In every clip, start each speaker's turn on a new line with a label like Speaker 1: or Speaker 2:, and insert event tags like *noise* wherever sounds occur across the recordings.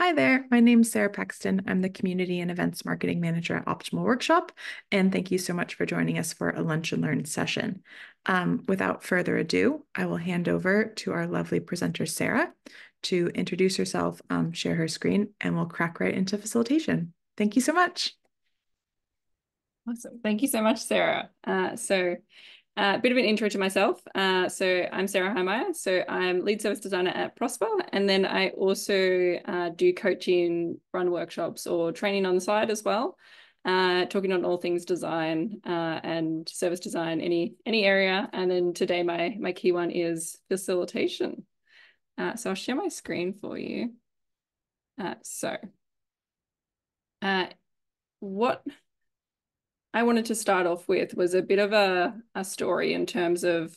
Speaker 1: Hi there, my name's Sarah Paxton. I'm the Community and Events Marketing Manager at Optimal Workshop, and thank you so much for joining us for a Lunch and Learn session. Um, without further ado, I will hand over to our lovely presenter, Sarah, to introduce herself, um, share her screen, and we'll crack right into facilitation. Thank you so much.
Speaker 2: Awesome. Thank you so much, Sarah. Uh, so a uh, bit of an intro to myself. Uh, so I'm Sarah Heimeier. So I'm lead service designer at Prospa. And then I also uh, do coaching, run workshops or training on the side as well. Uh, talking on all things design uh, and service design, any any area. And then today my my key one is facilitation. Uh, so I'll share my screen for you. so what I wanted to start off with was a bit of a, a story in terms of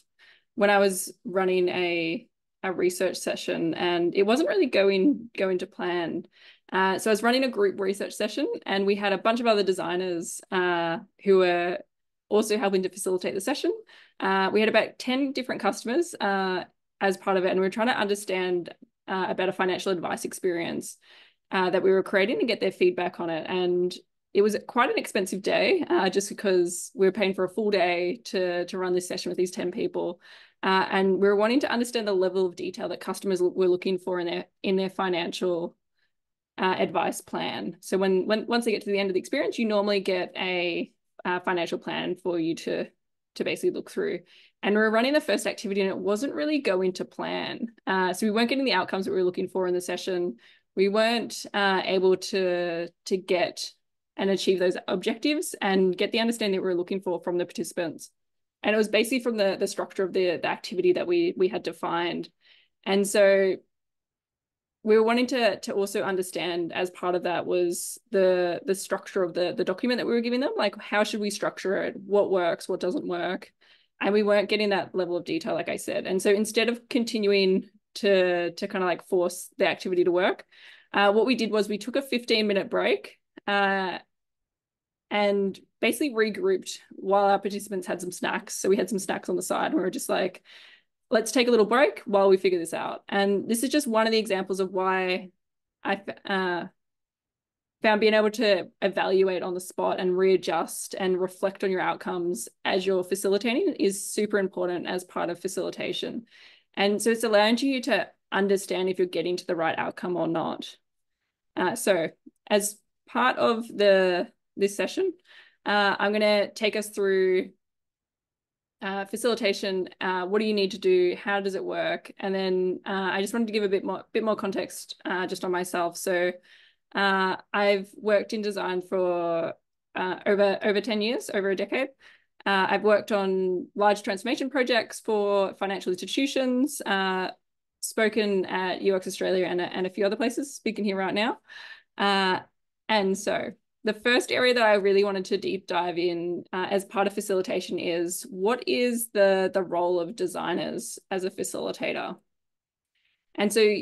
Speaker 2: when I was running a a research session and it wasn't really going going to plan. Uh, so I was running a group research session and we had a bunch of other designers uh, who were also helping to facilitate the session. Uh, we had about 10 different customers uh, as part of it and we were trying to understand uh, about a financial advice experience uh, that we were creating and get their feedback on it. And it was quite an expensive day uh, just because we were paying for a full day to, to run this session with these 10 people. Uh, and we were wanting to understand the level of detail that customers were looking for in their in their financial uh, advice plan. So when, when once they get to the end of the experience, you normally get a, a financial plan for you to to basically look through. And we were running the first activity and it wasn't really going to plan. Uh, so we weren't getting the outcomes that we were looking for in the session. We weren't uh, able to to get and achieve those objectives and get the understanding that we are looking for from the participants. And it was basically from the, the structure of the, the activity that we, we had defined. And so we were wanting to, to also understand as part of that was the, the structure of the, the document that we were giving them, like how should we structure it? What works, what doesn't work? And we weren't getting that level of detail, like I said. And so instead of continuing to, to kind of like force the activity to work, uh, what we did was we took a 15 minute break uh, and basically regrouped while our participants had some snacks. So we had some snacks on the side and we were just like, let's take a little break while we figure this out. And this is just one of the examples of why I uh, found being able to evaluate on the spot and readjust and reflect on your outcomes as you're facilitating is super important as part of facilitation. And so it's allowing you to understand if you're getting to the right outcome or not. Uh, so as part of the this session. Uh, I'm going to take us through uh, facilitation. Uh, what do you need to do? How does it work? And then uh, I just wanted to give a bit more bit more context uh, just on myself. So uh, I've worked in design for over over 10 years, over a decade. I've worked on large transformation projects for financial institutions, spoken at UX Australia and, and a few other places, speaking here right now. and so the first area that I really wanted to deep dive in uh, as part of facilitation is what is the, the role of designers as a facilitator? And so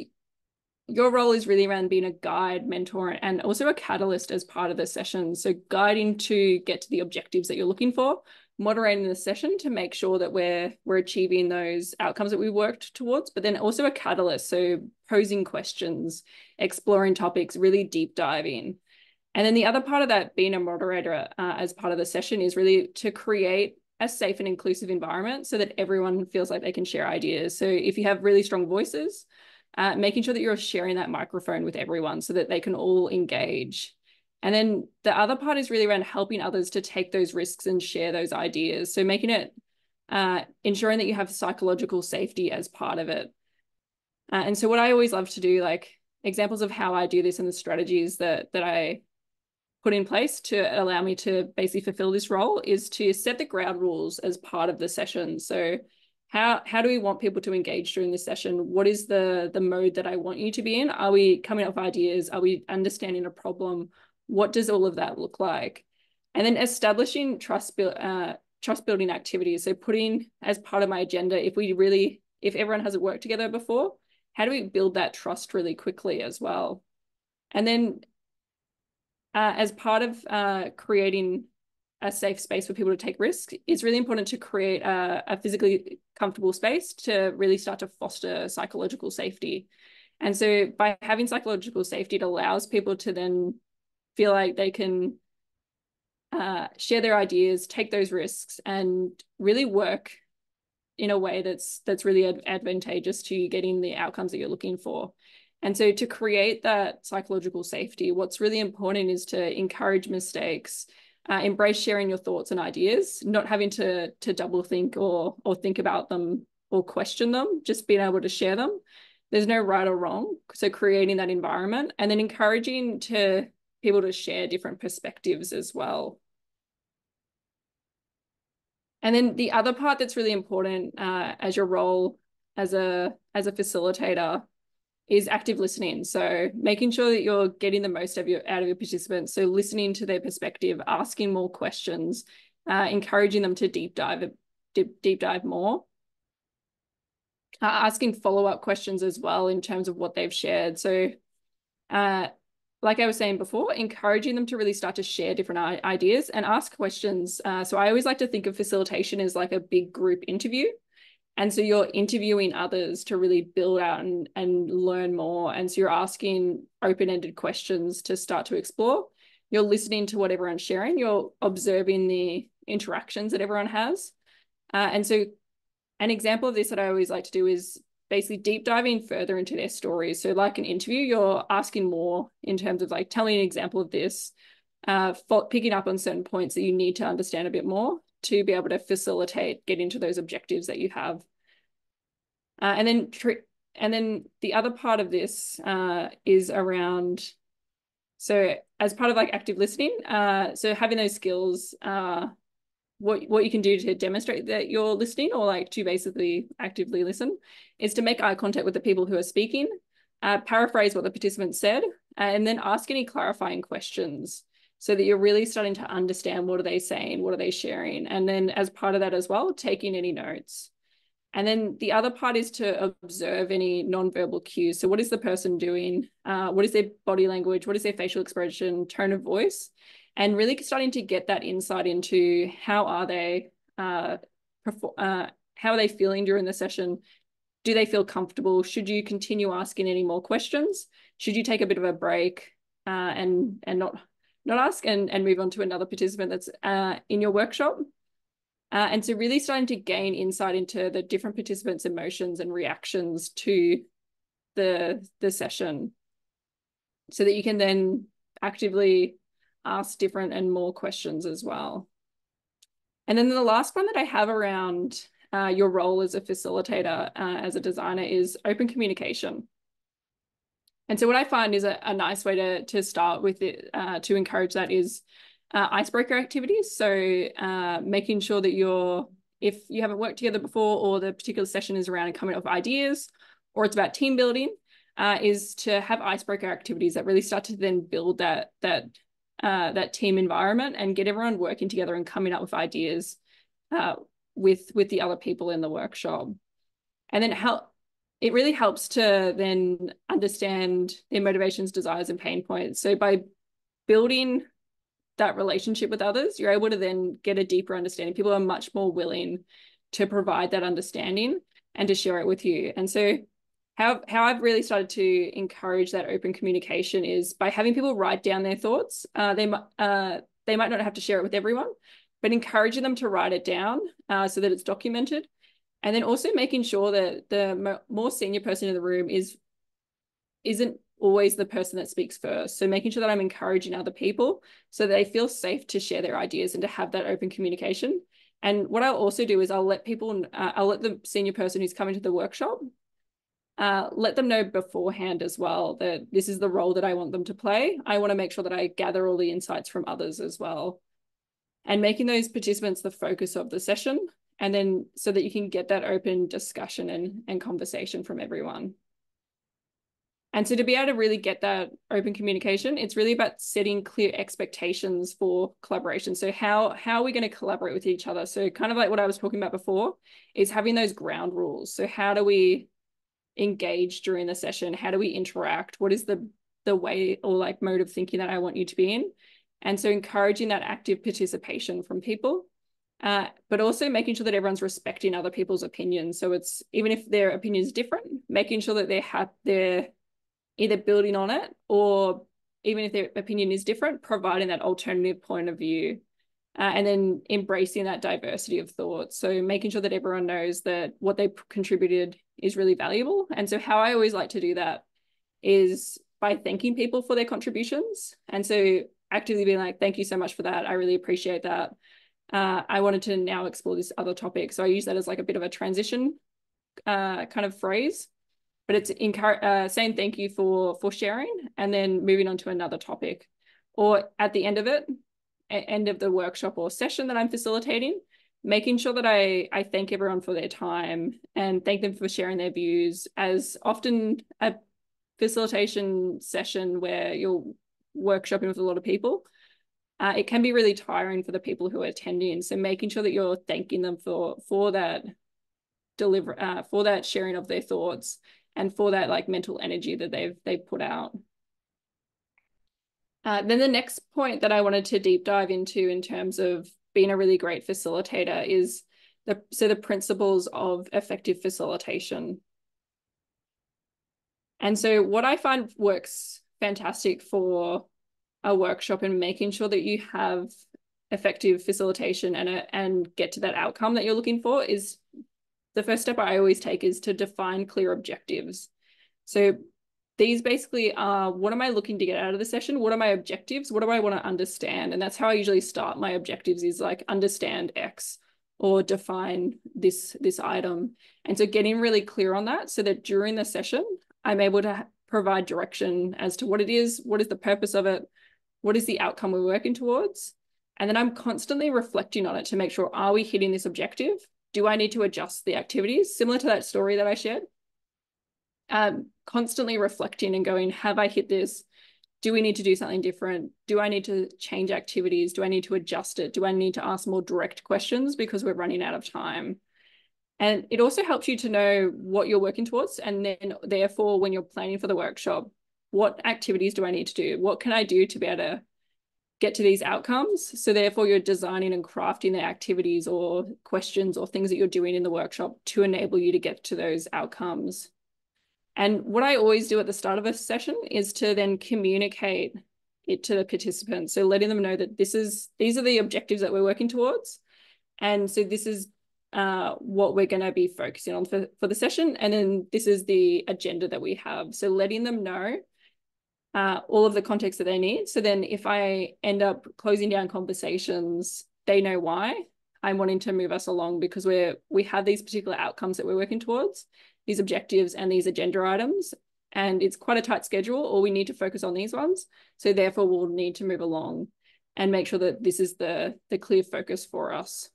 Speaker 2: your role is really around being a guide, mentor, and also a catalyst as part of the session. So guiding to get to the objectives that you're looking for, moderating the session to make sure that we're we're achieving those outcomes that we worked towards, but then also a catalyst. So posing questions, exploring topics, really deep diving. And then the other part of that, being a moderator uh, as part of the session, is really to create a safe and inclusive environment so that everyone feels like they can share ideas. So if you have really strong voices, uh, making sure that you're sharing that microphone with everyone so that they can all engage. And then the other part is really around helping others to take those risks and share those ideas. So making it, uh, ensuring that you have psychological safety as part of it. Uh, and so what I always love to do, like examples of how I do this and the strategies that that I put in place to allow me to basically fulfill this role is to set the ground rules as part of the session. So how how do we want people to engage during this session? What is the the mode that I want you to be in? Are we coming up with ideas? Are we understanding a problem? What does all of that look like? And then establishing trust build uh, trust building activities. So putting as part of my agenda, if we really if everyone hasn't worked together before, how do we build that trust really quickly as well? And then uh, as part of uh, creating a safe space for people to take risks, it's really important to create a, a, physically comfortable space to really start to foster psychological safety. And so by having psychological safety, it allows people to then feel like they can uh, share their ideas, take those risks, and really work in a way that's that's really ad advantageous to getting the outcomes that you're looking for. And so to create that psychological safety, what's really important is to encourage mistakes, uh, embrace sharing your thoughts and ideas, not having to to double think or or think about them or question them, just being able to share them. There's no right or wrong. So creating that environment and then encouraging to people to share different perspectives as well. And then the other part that's really important uh, as your role as a as a facilitator is active listening. So making sure that you're getting the most of your out of your participants. So listening to their perspective, asking more questions, uh, encouraging them to deep dive deep, deep dive more. Uh, asking follow-up questions as well in terms of what they've shared. So uh, like I was saying before, encouraging them to really start to share different ideas and ask questions. Uh, so I always like to think of facilitation as like a big group interview. And so you're interviewing others to really build out and, and learn more. And so you're asking open-ended questions to start to explore. You're listening to what everyone's sharing. You're observing the interactions that everyone has. Uh, and so an example of this that I always like to do is basically deep diving further into their stories. So like an interview, you're asking more in terms of like telling an example of this, uh, picking up on certain points that you need to understand a bit more to be able to facilitate getting to those objectives that you have. Uh, and then and then the other part of this uh, is around so as part of like active listening, uh, so having those skills uh, what what you can do to demonstrate that you're listening or like to basically actively listen is to make eye contact with the people who are speaking uh, paraphrase what the participant said uh, and then ask any clarifying questions so that you're really starting to understand what are they saying what are they sharing and then as part of that as well taking any notes. And then the other part is to observe any nonverbal cues. So what is the person doing? Uh, what is their body language? What is their facial expression tone of voice? And really starting to get that insight into how are they uh, uh, how are they feeling during the session? Do they feel comfortable? Should you continue asking any more questions? Should you take a bit of a break uh, and and not not ask and and move on to another participant that's uh, in your workshop uh, and so really starting to gain insight into the different participants emotions and reactions to the the session so that you can then actively ask different and more questions as well. And then the last one that I have around uh, your role as a facilitator, uh, as a designer, is open communication. And so what I find is a, a nice way to, to start with it, uh, to encourage that is uh, icebreaker activities. So uh, making sure that you're, if you haven't worked together before or the particular session is around coming up with ideas or it's about team building, uh, is to have icebreaker activities that really start to then build that, that uh, that team environment and get everyone working together and coming up with ideas uh, with with the other people in the workshop and then help it really helps to then understand their motivations desires and pain points. So by building that relationship with others you're able to then get a deeper understanding. People are much more willing to provide that understanding and to share it with you. And so how how I've really started to encourage that open communication is by having people write down their thoughts. Uh, they might uh, they might not have to share it with everyone, but encouraging them to write it down uh, so that it's documented, and then also making sure that the more senior person in the room is isn't always the person that speaks first. So making sure that I'm encouraging other people so they feel safe to share their ideas and to have that open communication. And what I'll also do is I'll let people, uh, I'll let the senior person who's coming to the workshop uh, let them know beforehand as well that this is the role that I want them to play. I want to make sure that I gather all the insights from others as well. And making those participants the focus of the session, and then so that you can get that open discussion and, and conversation from everyone. And so to be able to really get that open communication, it's really about setting clear expectations for collaboration. So how, how are we going to collaborate with each other? So kind of like what I was talking about before is having those ground rules. So how do we engage during the session? How do we interact? What is the the way or like mode of thinking that I want you to be in? And so encouraging that active participation from people, uh, but also making sure that everyone's respecting other people's opinions. So it's even if their opinion is different, making sure that they're they're either building on it or even if their opinion is different, providing that alternative point of view. Uh, and then embracing that diversity of thought. So making sure that everyone knows that what they contributed is really valuable. And so how I always like to do that is by thanking people for their contributions. And so actively being like, thank you so much for that. I really appreciate that. Uh, I wanted to now explore this other topic. So I use that as like a bit of a transition uh, kind of phrase, but it's uh, saying thank you for for sharing and then moving on to another topic. Or at the end of it, end of the workshop or session that I'm facilitating, making sure that I, I thank everyone for their time and thank them for sharing their views as often a facilitation session where you're workshopping with a lot of people, uh, it can be really tiring for the people who are attending. So making sure that you're thanking them for for that deliver uh, for that sharing of their thoughts and for that like mental energy that they've they've put out. Uh, then the next point that I wanted to deep dive into in terms of being a really great facilitator is the so the principles of effective facilitation. And so what I find works fantastic for a workshop and making sure that you have effective facilitation and a, and get to that outcome that you're looking for is the first step I always take is to define clear objectives. So these basically are what am I looking to get out of the session? What are my objectives? What do I want to understand? And that's how I usually start my objectives is like understand X or define this this item. And so getting really clear on that so that during the session I'm able to provide direction as to what it is, what is the purpose of it, what is the outcome we're working towards? And then I'm constantly reflecting on it to make sure, are we hitting this objective? Do I need to adjust the activities? Similar to that story that I shared. Um, constantly reflecting and going, have I hit this? Do we need to do something different? Do I need to change activities? Do I need to adjust it? Do I need to ask more direct questions because we're running out of time? And it also helps you to know what you're working towards. And then, therefore, when you're planning for the workshop, what activities do I need to do? What can I do to be able to get to these outcomes? So, therefore, you're designing and crafting the activities or questions or things that you're doing in the workshop to enable you to get to those outcomes. And what I always do at the start of a session is to then communicate it to the participants. So letting them know that this is these are the objectives that we're working towards. And so this is uh, what we're going to be focusing on for, for the session. And then this is the agenda that we have. So letting them know uh, all of the context that they need. So then if I end up closing down conversations, they know why I'm wanting to move us along because we're we have these particular outcomes that we're working towards, these objectives and these agenda items. And it's quite a tight schedule, or we need to focus on these ones. So therefore we'll need to move along and make sure that this is the, the clear focus for us.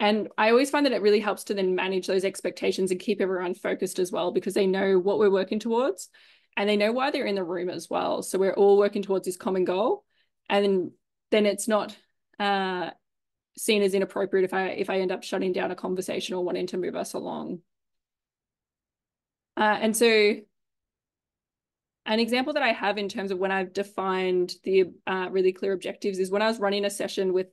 Speaker 2: And I always find that it really helps to then manage those expectations and keep everyone focused as well, because they know what we're working towards and they know why they're in the room as well. So we're all working towards this common goal. And then it's not uh, seen as inappropriate if I if I end up shutting down a conversation or wanting to move us along. Uh, and so an example that I have in terms of when I've defined the uh, really clear objectives is when I was running a session with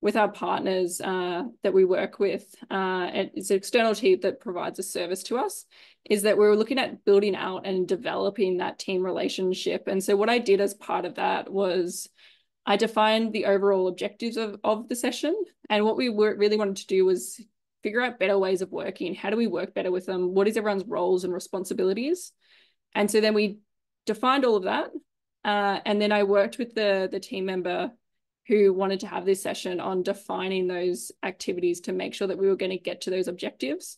Speaker 2: with our partners uh, that we work with, uh, it's an external team that provides a service to us, is that we were looking at building out and developing that team relationship. And so what I did as part of that was I defined the overall objectives of, of the session. And what we were, really wanted to do was figure out better ways of working. How do we work better with them? What is everyone's roles and responsibilities? And so then we defined all of that. Uh, and then I worked with the, the team member who wanted to have this session on defining those activities to make sure that we were going to get to those objectives.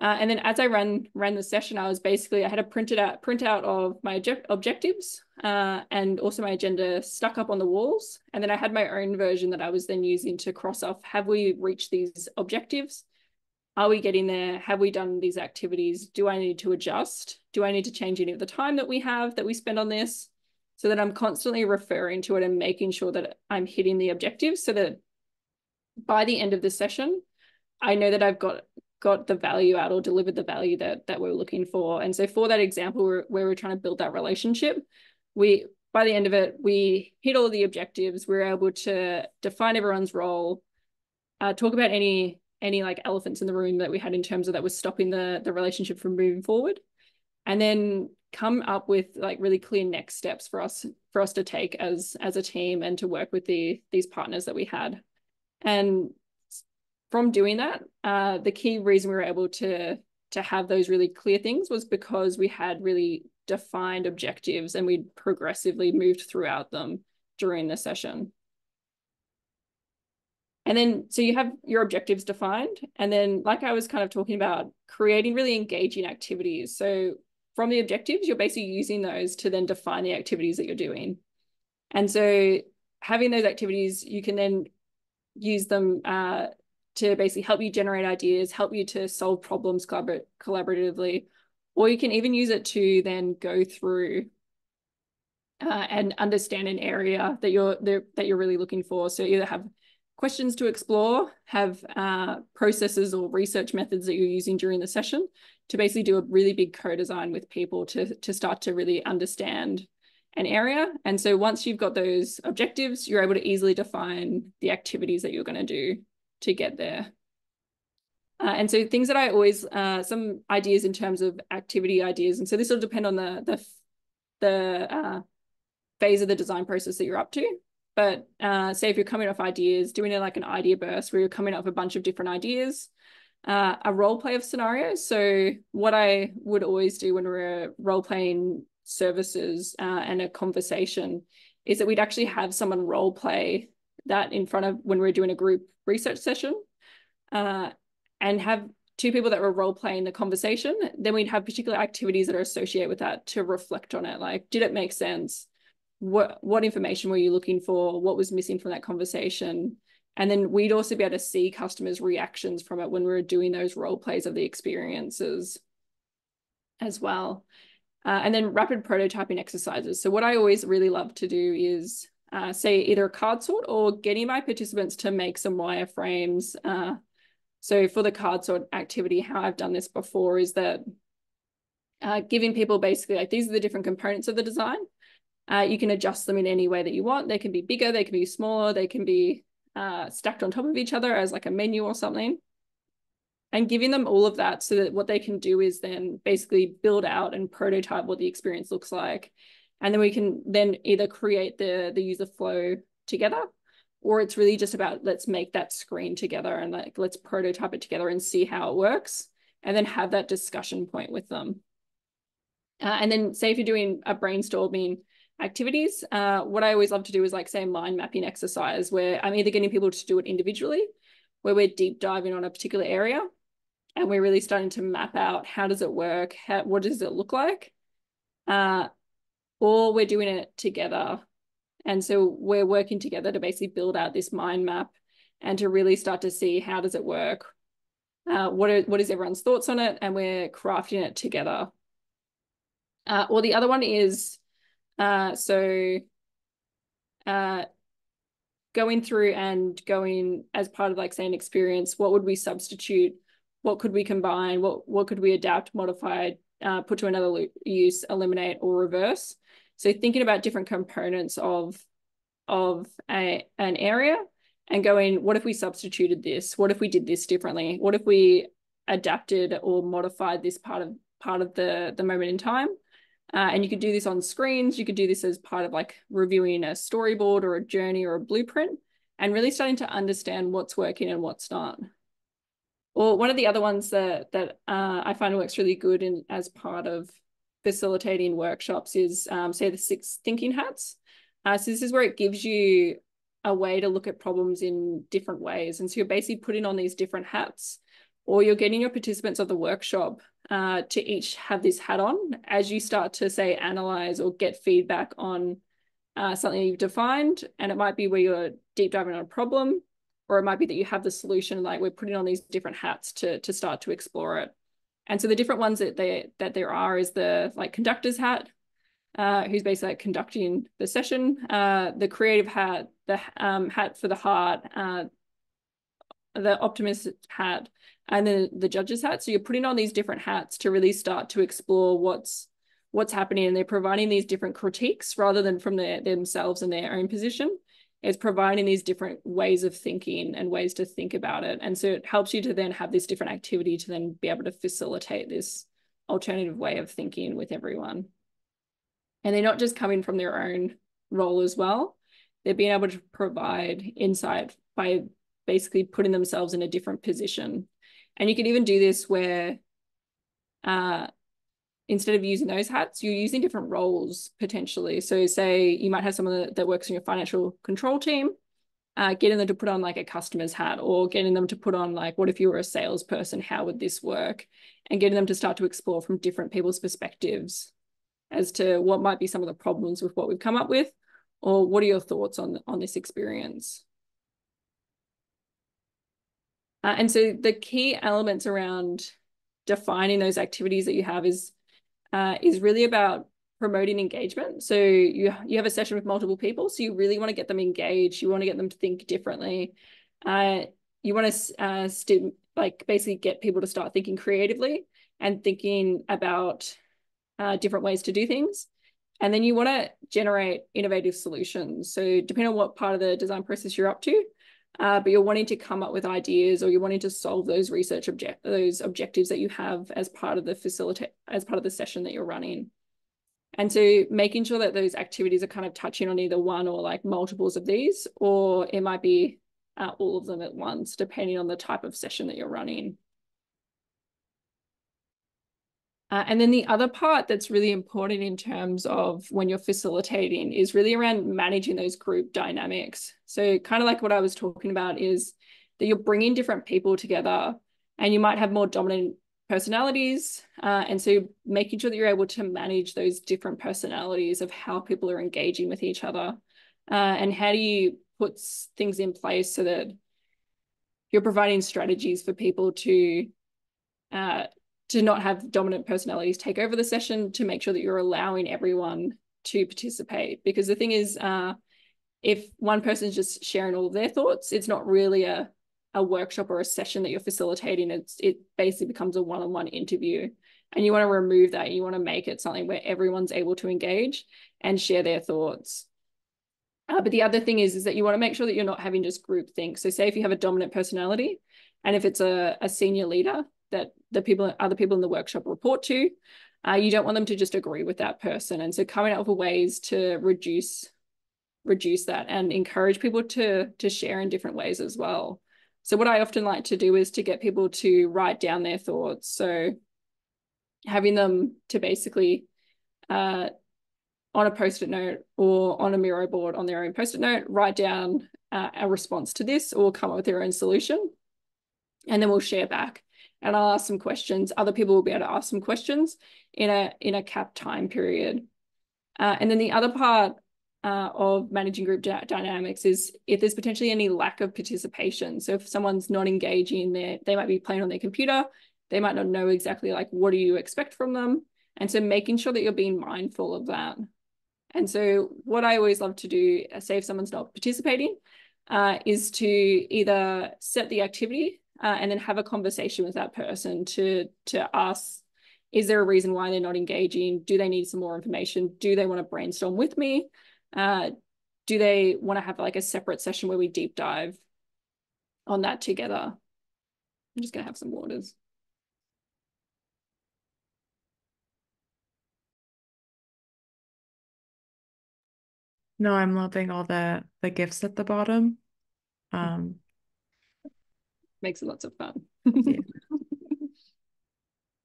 Speaker 2: Uh, and then as I ran ran the session, I was basically I had a printed out printout of my objectives uh, and also my agenda stuck up on the walls. And then I had my own version that I was then using to cross off: Have we reached these objectives? Are we getting there? Have we done these activities? Do I need to adjust? Do I need to change any of the time that we have that we spend on this? So that I'm constantly referring to it and making sure that I'm hitting the objectives so that by the end of the session, I know that I've got got the value out or delivered the value that that we're looking for. And so for that example where, where we're trying to build that relationship, we by the end of it, we hit all the objectives. We are able to define everyone's role, uh, talk about any any like elephants in the room that we had in terms of that was stopping the the relationship from moving forward. and then come up with like really clear next steps for us for us to take as as a team and to work with the these partners that we had and from doing that uh, the key reason we were able to to have those really clear things was because we had really defined objectives and we progressively moved throughout them during the session and then, so you have your objectives defined. And then, like I was kind of talking about, creating really engaging activities. So, from the objectives, you're basically using those to then define the activities that you're doing. And so, having those activities, you can then use them uh, to basically help you generate ideas, help you to solve problems collabor collaboratively, or you can even use it to then go through uh, and understand an area that you're that you're really looking for. So either have questions to explore, have uh, processes or research methods that you're using during the session to basically do a really big co-design with people to, to start to really understand an area. And so once you've got those objectives, you're able to easily define the activities that you're going to do to get there. Uh, and so things that I always, uh, some ideas in terms of activity ideas. And so this will depend on the, the, the uh, phase of the design process that you're up to. But uh, say if you're coming off ideas, doing it like an idea burst where you're coming with a bunch of different ideas, uh, a role play of scenarios. So what I would always do when we're role playing services uh, and a conversation is that we'd actually have someone role play that in front of when we're doing a group research session uh, and have two people that were role playing the conversation. Then we'd have particular activities that are associated with that to reflect on it. Like, did it make sense? What what information were you looking for? What was missing from that conversation? And then we'd also be able to see customers reactions from it when we were doing those role plays of the experiences as well. Uh, and then rapid prototyping exercises. So what i always really love to do is uh, say either a card sort or getting my participants to make some wireframes uh, so for the card sort activity how i've done this before is that uh, giving people basically like these are the different components of the design uh, you can adjust them in any way that you want. They can be bigger, they can be smaller, they can be uh, stacked on top of each other as like a menu or something. And giving them all of that so that what they can do is then basically build out and prototype what the experience looks like. And then we can then either create the, the user flow together or it's really just about let's make that screen together and like let's prototype it together and see how it works and then have that discussion point with them. Uh, and then say if you're doing a brainstorming activities. Uh, what I always love to do is like say mind mapping exercise where I'm either getting people to do it individually, where we're deep diving on a particular area and we're really starting to map out how does it work, how, what does it look like, uh, or we're doing it together. And so we're working together to basically build out this mind map and to really start to see how does it work, uh, what are, what is everyone's thoughts on it, and we're crafting it together. Uh, or the other one is uh, so uh, going through and going as part of like say an experience, what would we substitute? What could we combine? What what could we adapt, modify, uh, put to another use, eliminate, or reverse? So thinking about different components of of a, an area and going, what if we substituted this? What if we did this differently? What if we adapted or modified this part of part of the the moment in time? Uh, and you could do this on screens. You could do this as part of like reviewing a storyboard or a journey or a blueprint and really starting to understand what's working and what's not. Or one of the other ones that, that uh, I find works really good in as part of facilitating workshops is um, say the six thinking hats. Uh, so this is where it gives you a way to look at problems in different ways. And so you're basically putting on these different hats or you're getting your participants of the workshop uh, to each have this hat on as you start to say analyze or get feedback on uh, something you've defined. And it might be where you're deep diving on a problem, or it might be that you have the solution, like we're putting on these different hats to, to start to explore it. And so the different ones that they that there are is the like conductor's hat, uh, who's basically like conducting the session, uh, the creative hat, the um, hat for the heart, uh, the optimist hat, and then the judge's hat. So you're putting on these different hats to really start to explore what's what's happening, and they're providing these different critiques rather than from their themselves and their own position. It's providing these different ways of thinking and ways to think about it, and so it helps you to then have this different activity to then be able to facilitate this alternative way of thinking with everyone. And they're not just coming from their own role as well. They're being able to provide insight by basically putting themselves in a different position. And you can even do this where uh, instead of using those hats, you're using different roles potentially. So say you might have someone that, that works in your financial control team, uh, getting them to put on like a customer's hat or getting them to put on like, what if you were a salesperson, how would this work? And getting them to start to explore from different people's perspectives as to what might be some of the problems with what we've come up with, or what are your thoughts on, on this experience? Uh, and so the key elements around defining those activities that you have is uh, is really about promoting engagement. So you you have a session with multiple people, so you really want to get them engaged. You want to get them to think differently. Uh, you want to uh, like basically get people to start thinking creatively and thinking about uh, different ways to do things. And then you want to generate innovative solutions. So depending on what part of the design process you're up to, uh, but you're wanting to come up with ideas or you're wanting to solve those research object those objectives that you have as part of the facilitate as part of the session that you're running. And so making sure that those activities are kind of touching on either one or like multiples of these, or it might be uh, all of them at once, depending on the type of session that you're running. Uh, and then the other part that's really important in terms of when you're facilitating is really around managing those group dynamics. So kind of like what I was talking about is that you're bringing different people together and you might have more dominant personalities. Uh, and so making sure that you're able to manage those different personalities of how people are engaging with each other. Uh, and how do you put things in place so that you're providing strategies for people to uh, to not have dominant personalities take over the session to make sure that you're allowing everyone to participate. Because the thing is uh, if one person's just sharing all of their thoughts it's not really a, a workshop or a session that you're facilitating. It's it basically becomes a one-on-one interview. And you want to remove that. You want to make it something where everyone's able to engage and share their thoughts. Uh, but the other thing is is that you want to make sure that you're not having just group think. So say if you have a dominant personality and if it's a, a senior leader that the people, other people in the workshop report to. Uh, you don't want them to just agree with that person. And so coming up with ways to reduce reduce that and encourage people to to share in different ways as well. So what I often like to do is to get people to write down their thoughts. So having them to basically uh, on a post-it note or on a Miro board on their own post-it note, write down uh, a response to this or come up with their own solution. And then we'll share back and I'll ask some questions. Other people will be able to ask some questions in a in a cap time period. Uh, and then the other part uh, of managing group dynamics is if there's potentially any lack of participation. So if someone's not engaging, they they might be playing on their computer. They might not know exactly like what do you expect from them. And so making sure that you're being mindful of that. And so what I always love to do, uh, say if someone's not participating, uh, is to either set the activity uh, and then have a conversation with that person to to ask is there a reason why they're not engaging? Do they need some more information? Do they want to brainstorm with me? Uh, do they want to have like a separate session where we deep dive on that together? I'm just going to have some waters.
Speaker 1: No i'm loving all the the gifts at the bottom. Um
Speaker 2: makes it lots of fun. *laughs*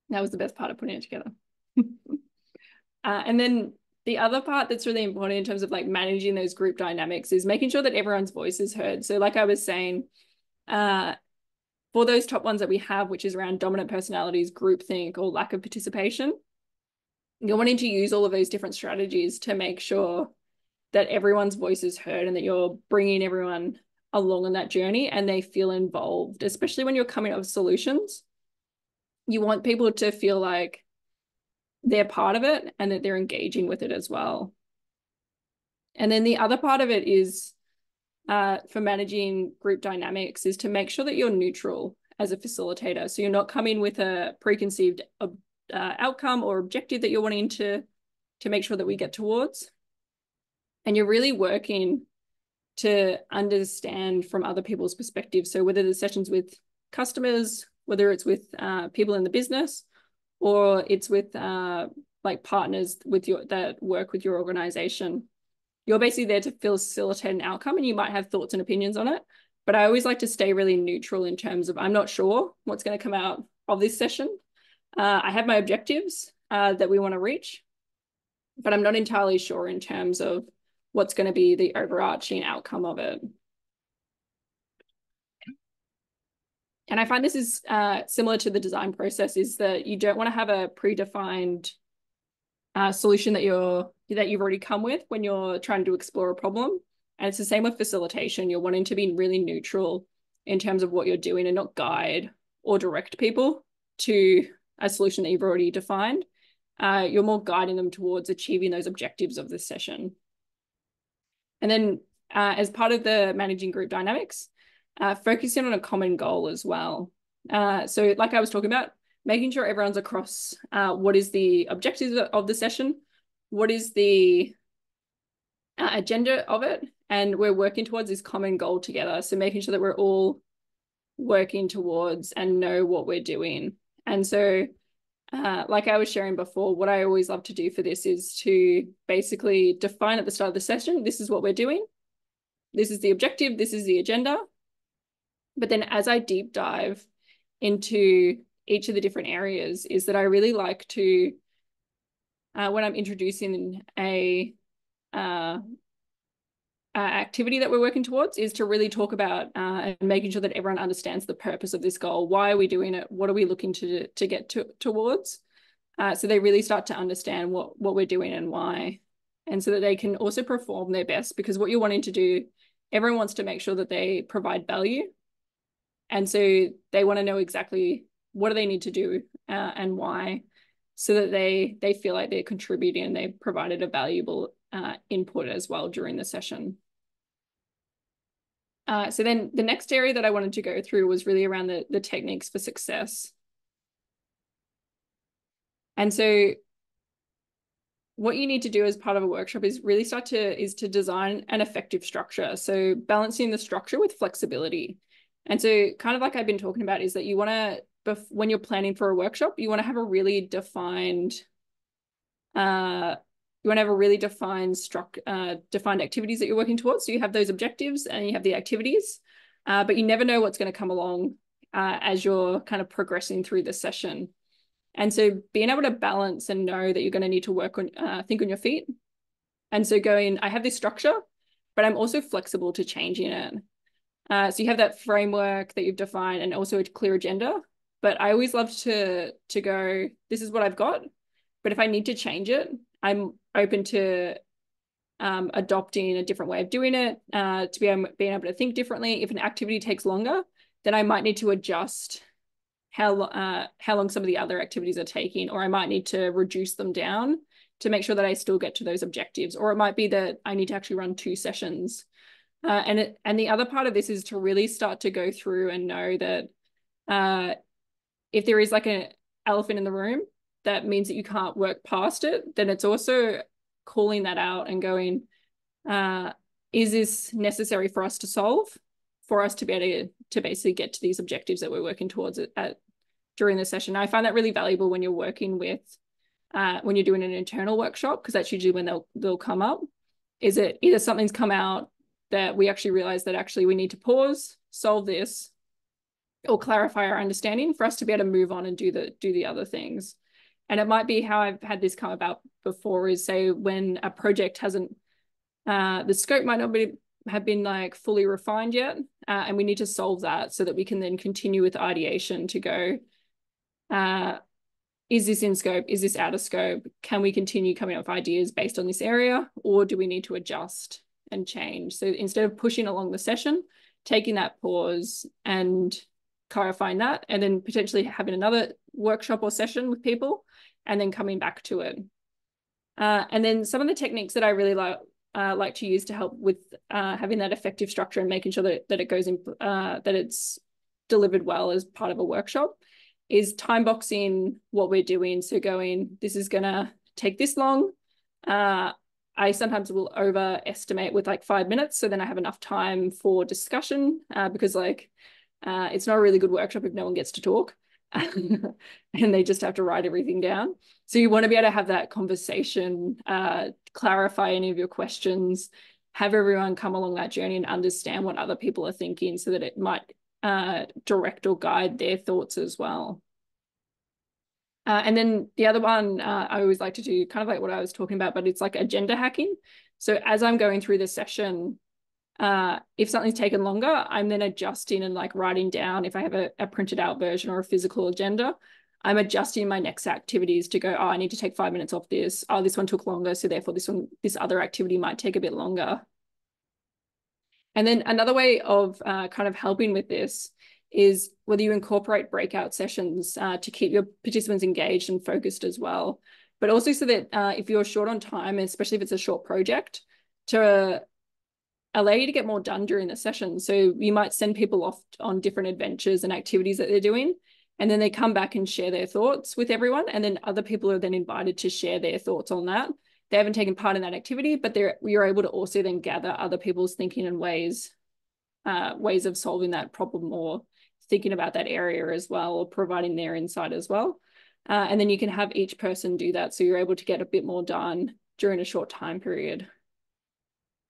Speaker 2: that was the best part of putting it together. *laughs* uh, and then the other part that's really important in terms of like managing those group dynamics is making sure that everyone's voice is heard. So like I was saying, uh, for those top ones that we have, which is around dominant personalities, groupthink, or lack of participation, you're wanting to use all of those different strategies to make sure that everyone's voice is heard and that you're bringing everyone along on that journey and they feel involved, especially when you're coming up with solutions. You want people to feel like they're part of it and that they're engaging with it as well. And then the other part of it is uh, for managing group dynamics is to make sure that you're neutral as a facilitator. So you're not coming with a preconceived uh, outcome or objective that you're wanting to, to make sure that we get towards. And you're really working to understand from other people's perspectives. So whether the sessions with customers, whether it's with uh, people in the business, or it's with uh, like partners with your that work with your organization. You're basically there to facilitate an outcome and you might have thoughts and opinions on it. But I always like to stay really neutral in terms of I'm not sure what's going to come out of this session. Uh, I have my objectives uh, that we want to reach, but I'm not entirely sure in terms of what's going to be the overarching outcome of it. And I find this is uh, similar to the design process is that you don't want to have a predefined uh, solution that you're that you've already come with when you're trying to explore a problem. And it's the same with facilitation. You're wanting to be really neutral in terms of what you're doing and not guide or direct people to a solution that you've already defined. Uh, you're more guiding them towards achieving those objectives of this session. And then uh, as part of the managing group dynamics, uh, focusing on a common goal as well. Uh, so like I was talking about, making sure everyone's across uh, what is the objectives of the session, what is the uh, agenda of it, and we're working towards this common goal together. So making sure that we're all working towards and know what we're doing. And so uh, like I was sharing before, what I always love to do for this is to basically define at the start of the session, this is what we're doing. This is the objective, this is the agenda. But then as I deep dive into each of the different areas is that I really like to, uh, when I'm introducing a uh, uh, activity that we're working towards is to really talk about uh, and making sure that everyone understands the purpose of this goal. Why are we doing it? What are we looking to to get to, towards? Uh, so they really start to understand what what we're doing and why, and so that they can also perform their best. Because what you're wanting to do, everyone wants to make sure that they provide value, and so they want to know exactly what do they need to do uh, and why, so that they they feel like they're contributing and they provided a valuable uh, input as well during the session. Uh, so then the next area that I wanted to go through was really around the, the techniques for success. And so what you need to do as part of a workshop is really start to is to design an effective structure. So balancing the structure with flexibility. And so kind of like I've been talking about is that you want to, when you're planning for a workshop, you want to have a really defined uh, you want to have a really defined struct, uh, defined activities that you're working towards. So you have those objectives and you have the activities, uh, but you never know what's going to come along uh, as you're kind of progressing through the session. And so being able to balance and know that you're going to need to work on, uh, think on your feet. And so going, I have this structure, but I'm also flexible to changing it. Uh, so you have that framework that you've defined and also a clear agenda. But I always love to to go, this is what I've got. But if I need to change it, I'm open to um, adopting a different way of doing it, uh, to be able, being able to think differently. If an activity takes longer, then I might need to adjust how uh, how long some of the other activities are taking, or I might need to reduce them down to make sure that I still get to those objectives. Or it might be that I need to actually run two sessions. Uh, and it, and the other part of this is to really start to go through and know that uh, if there is like an elephant in the room, that means that you can't work past it, then it's also calling that out and going, uh, is this necessary for us to solve, for us to be able to, to basically get to these objectives that we're working towards at, at during the session. I find that really valuable when you're working with, uh, when you're doing an internal workshop, because that's usually when they'll they'll come up. Is it either something's come out that we actually realize that actually we need to pause, solve this, or clarify our understanding for us to be able to move on and do the do the other things. And it might be how I've had this come about before is say when a project hasn't, uh, the scope might not be have been like fully refined yet. Uh, and we need to solve that so that we can then continue with ideation to go, uh, is this in scope? Is this out of scope? Can we continue coming up with ideas based on this area? Or do we need to adjust and change? So instead of pushing along the session, taking that pause and clarifying that, and then potentially having another workshop or session with people and then coming back to it. Uh, and then some of the techniques that I really like uh, like to use to help with uh, having that effective structure and making sure that, that it goes in uh, that it's delivered well as part of a workshop is time boxing what we're doing. So going, this is gonna take this long. Uh, I sometimes will overestimate with like five minutes, so then I have enough time for discussion uh, because like it's not a really good workshop if no one gets to talk. *laughs* and they just have to write everything down. So you want to be able to have that conversation, uh, clarify any of your questions, have everyone come along that journey and understand what other people are thinking so that it might uh, direct or guide their thoughts as well. Uh, and then the other one uh, I always like to do, kind of like what I was talking about, but it's like agenda hacking. So as I'm going through the session, uh, if something's taken longer, I'm then adjusting and like writing down if I have a, a, printed out version or a physical agenda, I'm adjusting my next activities to go, oh, I need to take five minutes off this. Oh, this one took longer. So therefore this one, this other activity might take a bit longer. And then another way of uh, kind of helping with this is whether you incorporate breakout sessions uh, to keep your participants engaged and focused as well. But also so that uh, if you're short on time, especially if it's a short project, to allow you to get more done during the session. So you might send people off on different adventures and activities that they're doing and then they come back and share their thoughts with everyone and then other people are then invited to share their thoughts on that. They haven't taken part in that activity but they're you're able to also then gather other people's thinking and ways uh, ways of solving that problem or thinking about that area as well or providing their insight as well. Uh, and then you can have each person do that so you're able to get a bit more done during a short time period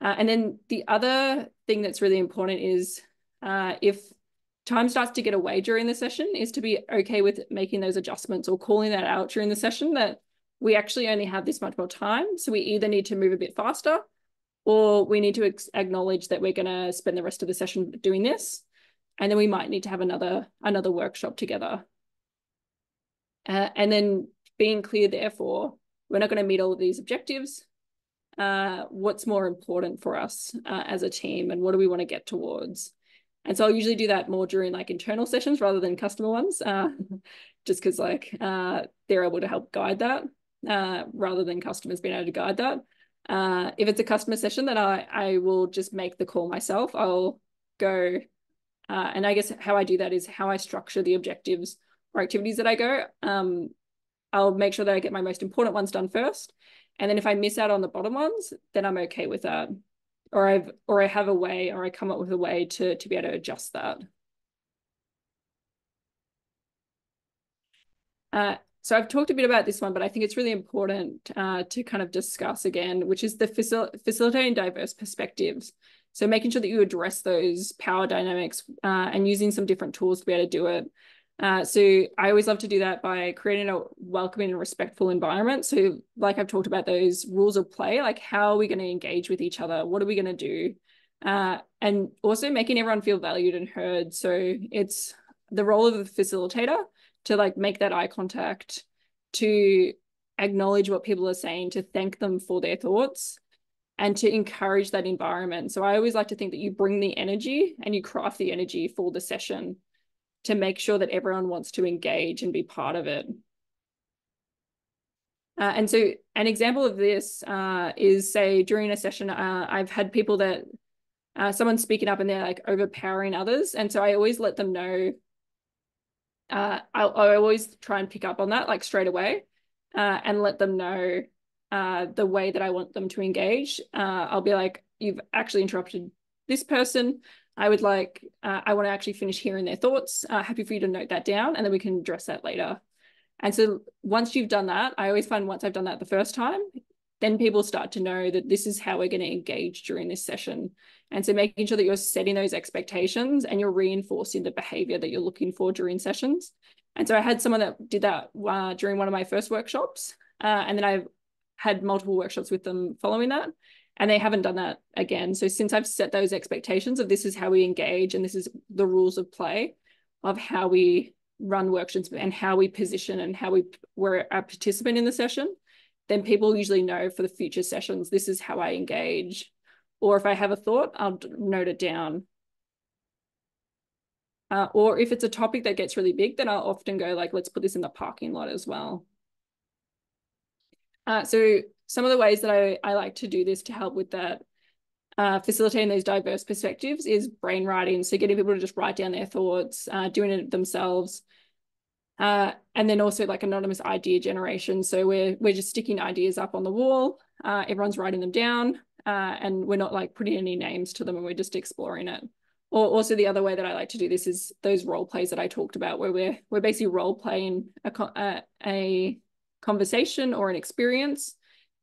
Speaker 2: uh, and then the other thing that's really important is uh, if time starts to get away during the session is to be okay with making those adjustments or calling that out during the session that we actually only have this much more time. So we either need to move a bit faster or we need to acknowledge that we're going to spend the rest of the session doing this. And then we might need to have another, another workshop together. Uh, and then being clear, therefore, we're not going to meet all of these objectives. Uh, what's more important for us uh, as a team and what do we want to get towards? And so I'll usually do that more during like internal sessions rather than customer ones, uh, *laughs* just because like uh, they're able to help guide that uh, rather than customers being able to guide that. Uh, if it's a customer session, then I, I will just make the call myself. I'll go, uh, and I guess how I do that is how I structure the objectives or activities that I go. Um, I'll make sure that I get my most important ones done first. And then if I miss out on the bottom ones, then I'm okay with that or I've or I have a way or I come up with a way to to be able to adjust that. Uh, so I've talked a bit about this one, but I think it's really important uh, to kind of discuss again, which is the facil facilitating diverse perspectives. So making sure that you address those power dynamics uh, and using some different tools to be able to do it. Uh, so I always love to do that by creating a welcoming and respectful environment. So like I've talked about those rules of play, like how are we going to engage with each other? What are we going to do? Uh, and also making everyone feel valued and heard. So it's the role of the facilitator to like make that eye contact, to acknowledge what people are saying, to thank them for their thoughts and to encourage that environment. So I always like to think that you bring the energy and you craft the energy for the session to make sure that everyone wants to engage and be part of it. Uh, and so an example of this uh, is say during a session, uh, I've had people that uh, someone's speaking up and they're like overpowering others. And so I always let them know, uh, I, always try and pick up on that like straight away uh, and let them know the way that I want them to engage. I'll be like, you've actually interrupted this person. I would like, uh, I want to actually finish hearing their thoughts. Uh, happy for you to note that down and then we can address that later. And so once you've done that, I always find once I've done that the first time, then people start to know that this is how we're going to engage during this session. And so making sure that you're setting those expectations and you're reinforcing the behavior that you're looking for during sessions. And so I had someone that did that uh, during one of my first workshops. Uh, and then I've had multiple workshops with them following that and they haven't done that again. So since I've set those expectations of this is how we engage and this is the rules of play of how we run workshops and how we position and how we we're a participant in the session, then people usually know for the future sessions, this is how I engage. Or if I have a thought, I'll note it down. Uh, or if it's a topic that gets really big, then I'll often go like, let's put this in the parking lot as well. Uh, so some of the ways that I, I like to do this to help with that uh, facilitating those diverse perspectives is brainwriting. So getting people to just write down their thoughts, uh, doing it themselves. Uh, and then also like anonymous idea generation. So we're, we're just sticking ideas up on the wall. Uh, everyone's writing them down uh, and we're not like putting any names to them and we're just exploring it. or also the other way that I like to do this is those role plays that I talked about, where we're we're basically role playing a, a, a conversation or an experience,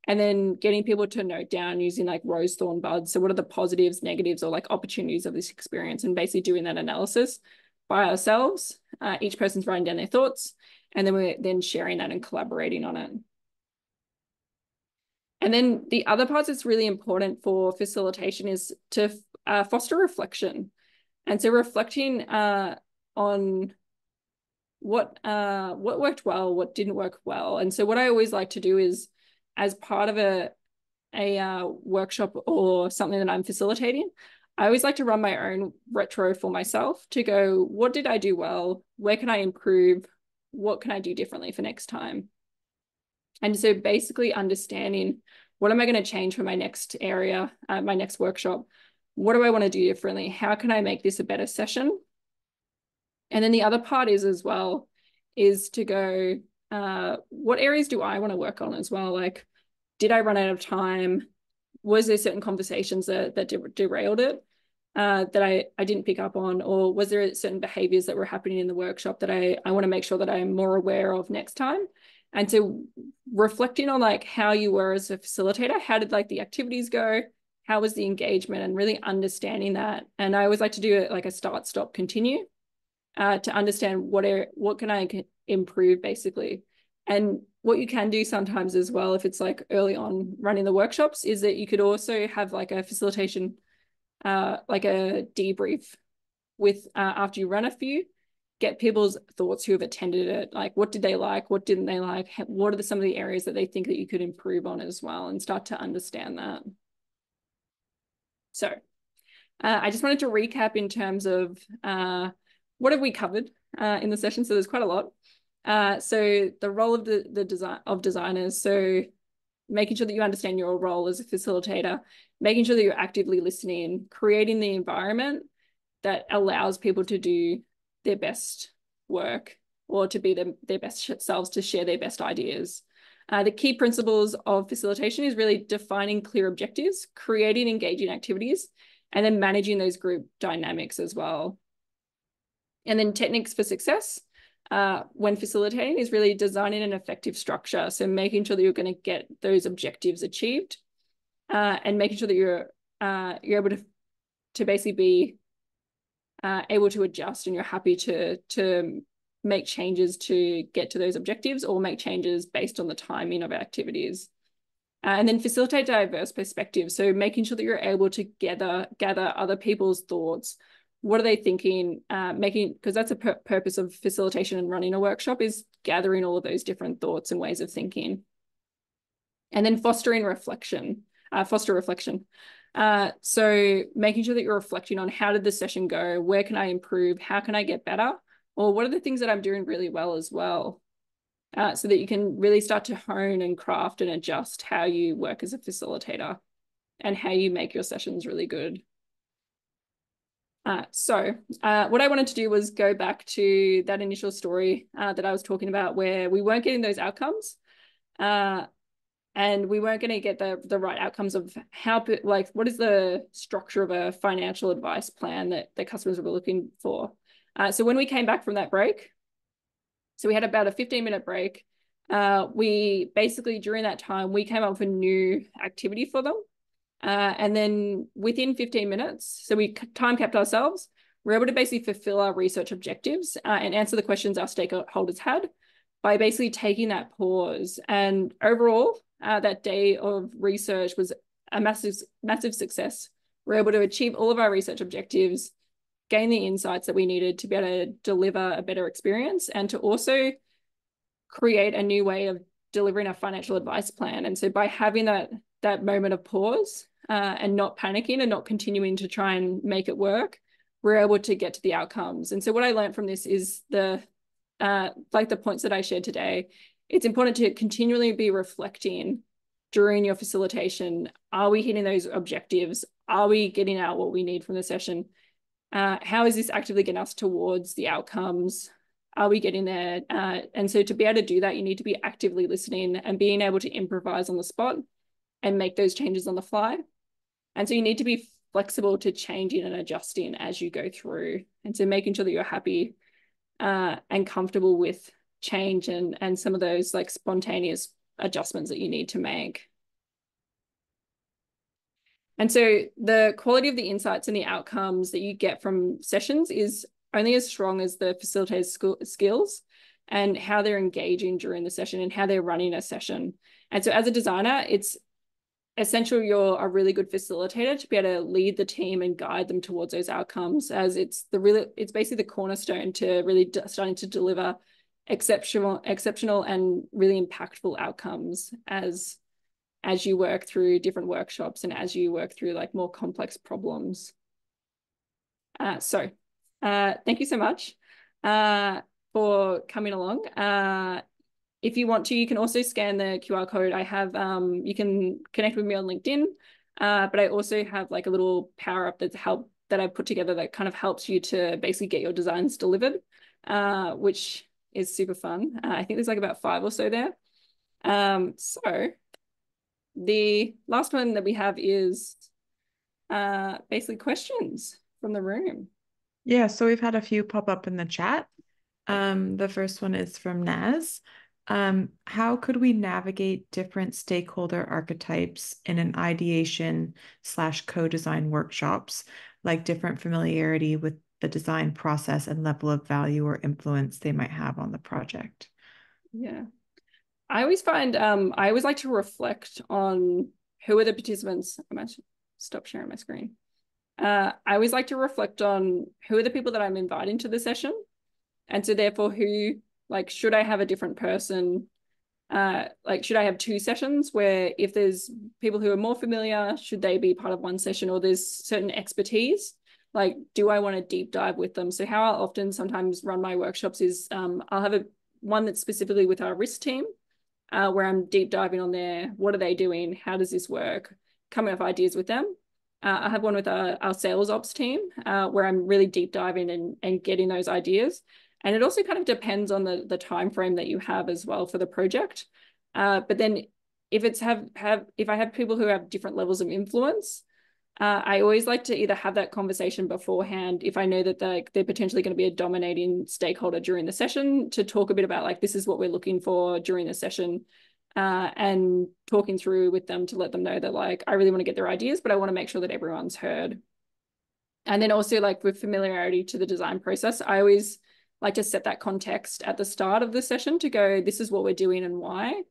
Speaker 2: and then getting people to note down using like rose thorn buds. So what are the positives, negatives, or like opportunities of this experience, and basically doing that analysis by ourselves. Uh, each person's writing down their thoughts, and then we're then sharing that and collaborating on it. And then the other part that's really important for facilitation is to uh, foster reflection. And so reflecting uh, on what uh, what worked well, what didn't work well. And so what I always like to do is as part of a, a uh, workshop or something that I'm facilitating, I always like to run my own retro for myself to go, what did I do well? Where can I improve? What can I do differently for next time? And so basically understanding what am I going to change for my next area, uh, my next workshop? What do I want to do differently? How can I make this a better session? And then the other part is as well, is to go, uh, what areas do I want to work on as well? Like, did I run out of time? Was there certain conversations that, that de derailed it? Uh, that I, I didn't pick up on, or was there certain behaviors that were happening in the workshop that I, I want to make sure that I'm more aware of next time? And so reflecting on like how you were as a facilitator, how did like the activities go? How was the engagement and really understanding that? And I always like to do it like a start, stop, continue uh, to understand what are, what can I improve basically. And what you can do sometimes as well, if it's like early on running the workshops, is that you could also have like a facilitation, uh, like a debrief with uh, after you run a few get people's thoughts who have attended it like what did they like what didn't they like what are the, some of the areas that they think that you could improve on as well and start to understand that so uh, i just wanted to recap in terms of uh, what have we covered uh, in the session so there's quite a lot uh, so the role of the, the design of designers so making sure that you understand your role as a facilitator making sure that you're actively listening creating the environment that allows people to do their best work or to be them, their best selves to share their best ideas. Uh, the key principles of facilitation is really defining clear objectives, creating engaging activities, and then managing those group dynamics as well. And then techniques for success uh, when facilitating is really designing an effective structure. So making sure that you're going to get those objectives achieved uh, and making sure that you're uh, you're able to to basically be uh, able to adjust and you're happy to to make changes to get to those objectives or make changes based on the timing of activities. Uh, and then facilitate diverse perspectives. So making sure that you're able to gather gather other people's thoughts. What are they thinking? Uh, making because that's a pur purpose of facilitation and running a workshop is gathering all of those different thoughts and ways of thinking. And then fostering reflection, uh, foster reflection. Uh, so making sure that you're reflecting on how did the session go? Where can I improve? How can I get better? Or what are the things that I'm doing really well as well? Uh, so that you can really start to hone and craft and adjust how you work as a facilitator and how you make your sessions really good. Uh, so uh, what I wanted to do was go back to that initial story uh, that I was talking about where we weren't getting those outcomes. Uh, and we weren't going to get the the right outcomes of how like what is the structure of a financial advice plan that the customers were looking for uh, so when we came back from that break so we had about a 15 minute break we basically during that time we came up with a new activity for them uh, and then within 15 minutes so we time kept ourselves we're able to basically fulfill our research objectives uh, and answer the questions our stakeholders had by basically taking that pause and overall uh, that day of research was a massive, massive success. We are able to achieve all of our research objectives, gain the insights that we needed to be able to deliver a better experience and to also create a new way of delivering a financial advice plan. And so by having that, that moment of pause uh, and not panicking and not continuing to try and make it work, we're able to get to the outcomes. And so what I learned from this is the, uh, like the points that I shared today, it's important to continually be reflecting during your facilitation. Are we hitting those objectives? Are we getting out what we need from the session? Uh, how is this actively getting us towards the outcomes? Are we getting there? Uh, and so to be able to do that, you need to be actively listening and being able to improvise on the spot and make those changes on the fly. And so you need to be flexible to changing and adjusting as you go through. And so making sure that you're happy uh, and comfortable with change and, and some of those like spontaneous adjustments that you need to make. And so the quality of the insights and the outcomes that you get from sessions is only as strong as the facilitator's skills and how they're engaging during the session and how they're running a session. And so as a designer, it's essential you're a really good facilitator to be able to lead the team and guide them towards those outcomes as it's the really it's basically the cornerstone to really starting to deliver exceptional exceptional and really impactful outcomes as as you work through different workshops and as you work through like more complex problems. Uh, so uh, thank you so much uh, for coming along. Uh, if you want to, you can also scan the QR code. I have, um, you can connect with me on LinkedIn, uh, but I also have like a little power up that's help that I've put together that kind of helps you to basically get your designs delivered, uh, which is super fun. Uh, I think there's like about five or so there. Um, so the last one that we have is uh, basically questions from the room.
Speaker 1: Yeah, so we've had a few pop up in the chat. Um, the first one is from Naz. Um, how could we navigate different stakeholder archetypes in an ideation slash co-design workshops, like different familiarity with the design process and level of value or influence they might have on the project?
Speaker 2: Yeah. I always find um, I always like to reflect on who are the participants. I might stop sharing my screen. Uh, I always like to reflect on who are the people that I'm inviting to the session. And so therefore who like, should I have a different person? Uh, like, should I have two sessions where if there's people who are more familiar, should they be part of one session or there's certain expertise? Like, do I want to deep dive with them? So how I'll often sometimes run my workshops is um, I'll have a one that's specifically with our risk team, uh, where I'm deep diving on there. What are they doing? How does this work? Coming up ideas with them. Uh, I have one with our, our sales ops team uh, where I'm really deep diving and, and getting those ideas. And it also kind of depends on the, the time frame that you have as well for the project. Uh, but then if it's have have if I have people who have different levels of influence, uh, I always like to either have that conversation beforehand if I know that they're, they're potentially going to be a dominating stakeholder during the session to talk a bit about like this is what we're looking for during the session uh, and talking through with them to let them know that like I really want to get their ideas, but I want to make sure that everyone's heard. And then also like with familiarity to the design process, I always like to set that context at the start of the session to go, this is what we're doing and why.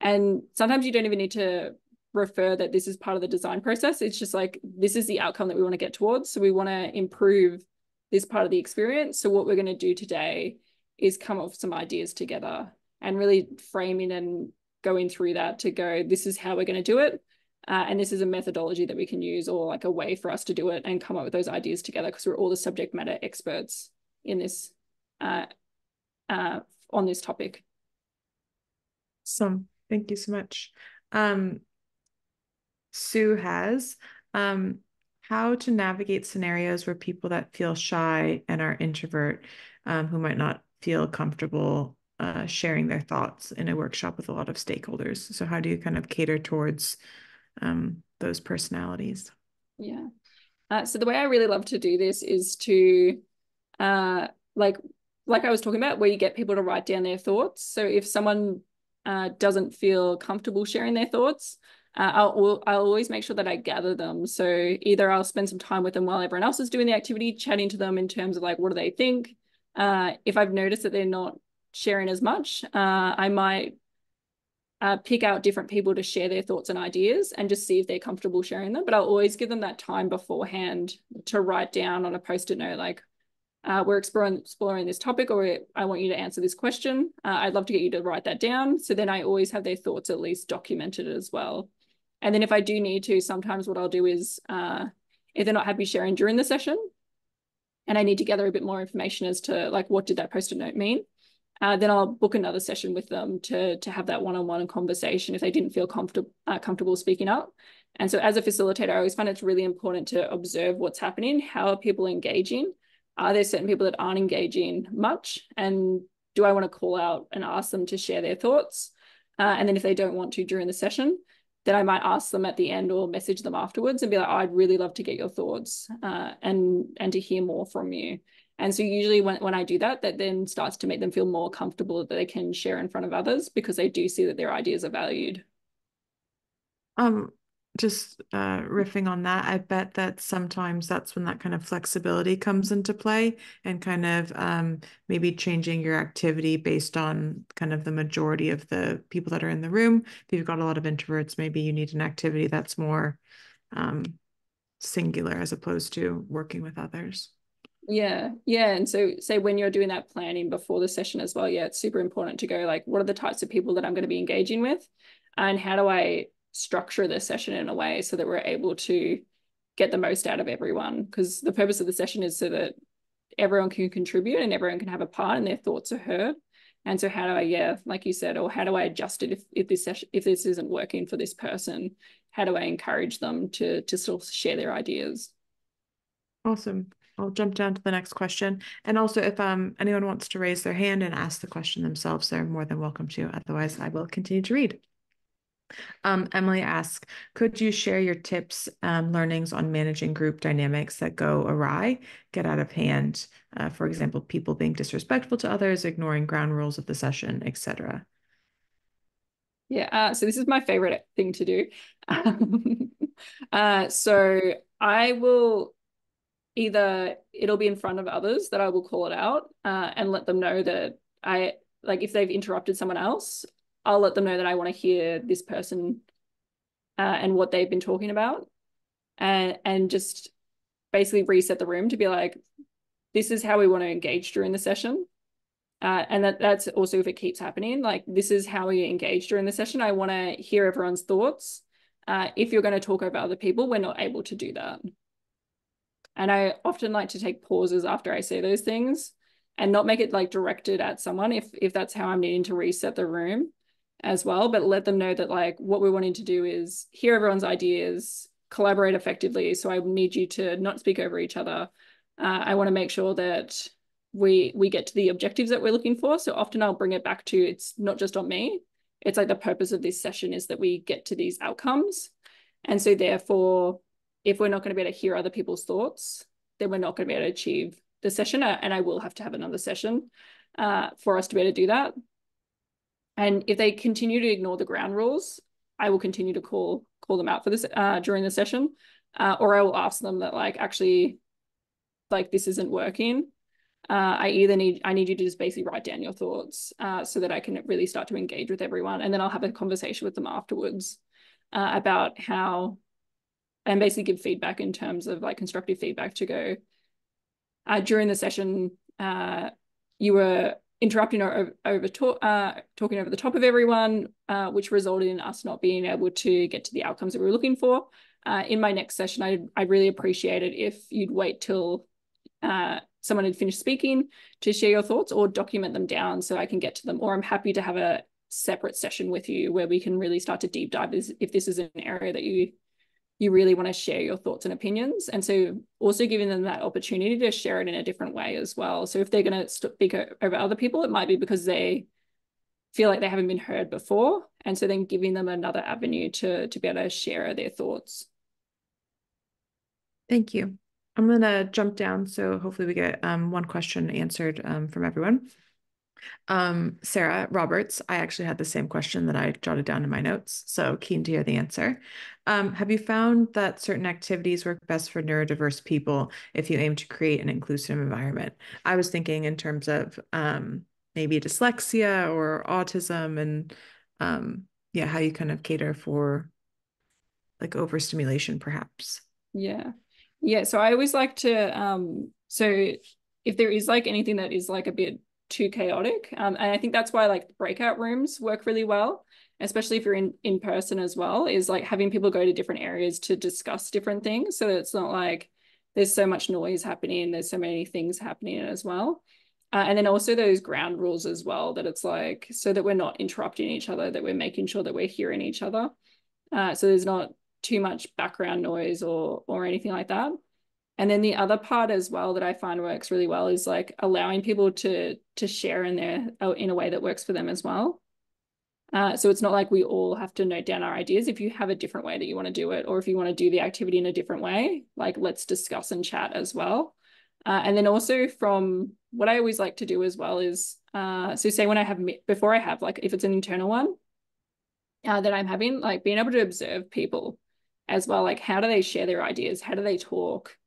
Speaker 2: And sometimes you don't even need to refer that this is part of the design process. It's just like, this is the outcome that we want to get towards. So we want to improve this part of the experience. So what we're going to do today is come up with some ideas together and really framing and going through that to go, this is how we're going to do it. Uh, and this is a methodology that we can use or like a way for us to do it and come up with those ideas together because we're all the subject matter experts in this on this topic.
Speaker 1: Awesome. Thank you so much. Um, Sue has um, how to navigate scenarios where people that feel shy and are introvert um, who might not feel comfortable uh, sharing their thoughts in a workshop with a lot of stakeholders. So how do you kind of cater towards um, those personalities?
Speaker 2: Yeah. Uh, so the way I really love to do this is to uh, like like I was talking about, where you get people to write down their thoughts. So if someone uh, doesn't feel comfortable sharing their thoughts, uh, I'll, I'll always make sure that I gather them. So either I'll spend some time with them while everyone else is doing the activity, chatting to them in terms of like, what do they think? Uh, if I've noticed that they're not sharing as much, uh, I might uh, pick out different people to share their thoughts and ideas and just see if they're comfortable sharing them. But I'll always give them that time beforehand to write down on a post-it note, like, uh, we're exploring, exploring this topic or I want you to answer this question. Uh, I'd love to get you to write that down. So then I always have their thoughts at least documented as well. And then if I do need to, sometimes what I'll do is uh, if they're not happy sharing during the session and I need to gather a bit more information as to like, what did that post-it note mean? Uh, then I'll book another session with them to, to have that one-on-one -on -one conversation if they didn't feel comfortable uh, comfortable speaking up. And so as a facilitator, I always find it's really important to observe what's happening. How are people engaging? Are there certain people that aren't engaging much? And do I want to call out and ask them to share their thoughts? Uh, and then if they don't want to during the session, then I might ask them at the end or message them afterwards and be like, oh, I'd really love to get your thoughts uh, and and to hear more from you. And so usually when, when I do that, that then starts to make them feel more comfortable that they can share in front of others because they do see that their ideas are valued.
Speaker 1: Um, just uh, riffing on that, I bet that sometimes that's when that kind of flexibility comes into play and kind of um, maybe changing your activity based on kind of the majority of the people that are in the room. If you've got a lot of introverts, maybe you need an activity that's more um, singular as opposed to working with others.
Speaker 2: Yeah, yeah. And so, say when you're doing that planning before the session as well, yeah, it's super important to go like, what are the types of people that I'm going to be engaging with? And how do I structure the session in a way so that we're able to get the most out of everyone because the purpose of the session is so that everyone can contribute and everyone can have a part and their thoughts are heard and so how do i yeah like you said or how do i adjust it if, if this session if this isn't working for this person how do i encourage them to to still share their ideas
Speaker 1: awesome I'll jump down to the next question. And also, if um, anyone wants to raise their hand and ask the question themselves, they're more than welcome to. Otherwise, I will continue to read. Um, Emily asks, could you share your tips, um, learnings on managing group dynamics that go awry, get out of hand? Uh, for example, people being disrespectful to others, ignoring ground rules of the session, etc.
Speaker 2: Yeah, uh, so this is my favorite thing to do. *laughs* *laughs* uh, so I will either it'll be in front of others that I will call it out uh, and let them know that I like if they've interrupted someone else, I'll let them know that I want to hear this person uh, and what they've been talking about, and and just basically reset the room to be like, this is how we want to engage during the session. Uh, and that that's also if it keeps happening, like this is how we engage during the session. I want to hear everyone's thoughts. Uh, if you're going to talk over other people, we're not able to do that. And I often like to take pauses after I say those things and not make it like directed at someone if if that's how I'm needing to reset the room as well, but let them know that like what we're wanting to do is hear everyone's ideas, collaborate effectively. So I need you to not speak over each other. Uh, I want to make sure that we we get to the objectives that we're looking for. So often I'll bring it back to it's not just on me. It's like the purpose of this session is that we get to these outcomes. And so therefore, if we're not going to be able to hear other people's thoughts, then we're not going to be able to achieve the session. And I will have to have another session uh, for us to be able to do that. And if they continue to ignore the ground rules, I will continue to call call them out for this uh, during the session, uh, or I will ask them that like actually, like this isn't working. Uh, I either need I need you to just basically write down your thoughts uh, so that I can really start to engage with everyone, and then I'll have a conversation with them afterwards uh, about how, and basically give feedback in terms of like constructive feedback to go. Uh, during the session, you were interrupting or over, talk, uh, talking over the top of everyone, uh, which resulted in us not being able to get to the outcomes that we were looking for. Uh, in my next session, I'd, I'd really appreciate it if you'd wait till uh, someone had finished speaking to share your thoughts or document them down so I can get to them. Or I'm happy to have a separate session with you where we can really start to deep dive if this is an area that you you really want to share your thoughts and opinions. And so also giving them that opportunity to share it in a different way as well. So if they're going to speak over other people, it might be because they feel like they haven't been heard before. And so then giving them another avenue to, to be able to share their thoughts.
Speaker 1: Thank you. I'm going to jump down. So hopefully we get um, one question answered um, from everyone. Um, Sarah Roberts, I actually had the same question that I jotted down in my notes, so keen to hear the answer. Um, have you found that certain activities work best for neurodiverse people if you aim to create an inclusive environment? I was thinking in terms of um, maybe dyslexia or autism and um, yeah, how you kind of cater for like overstimulation perhaps.
Speaker 2: Yeah. Yeah. So I always like to um so if there is like anything that is like a bit too chaotic. Um, and I think that's why like breakout rooms work really well, especially if you're in in person as well, is like having people go to different areas to discuss different things. So that it's not like there's so much noise happening, there's so many things happening as well. Uh, and then also those ground rules as well, that it's like so that we're not interrupting each other, that we're making sure that we're hearing each other. Uh, so there's not too much background noise or or anything like that. And then the other part as well that I find works really well is like allowing people to to share in their uh, in a way that works for them as well. Uh, so it's not like we all have to note down our ideas. If you have a different way that you want to do it, or if you want to do the activity in a different way, like let's discuss and chat as well. Uh, and then also from what I always like to do as well is, uh, so say when I have, before I have, like if it's an internal one uh, that I'm having, like being able to observe people as well, like how do they share their ideas? How do they talk?